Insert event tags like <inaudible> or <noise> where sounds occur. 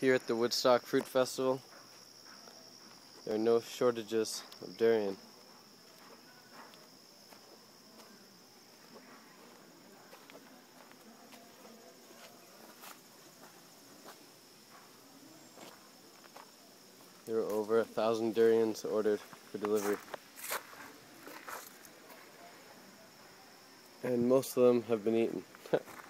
Here at the Woodstock Fruit Festival, there are no shortages of durian. There are over a thousand durians ordered for delivery. And most of them have been eaten. <laughs>